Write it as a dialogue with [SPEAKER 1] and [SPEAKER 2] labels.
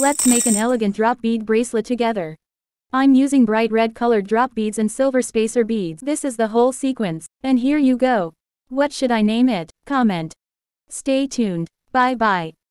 [SPEAKER 1] Let's make an elegant drop bead bracelet together. I'm using bright red colored drop beads and silver spacer beads. This is the whole sequence, and here you go. What should I name it? Comment. Stay tuned. Bye bye.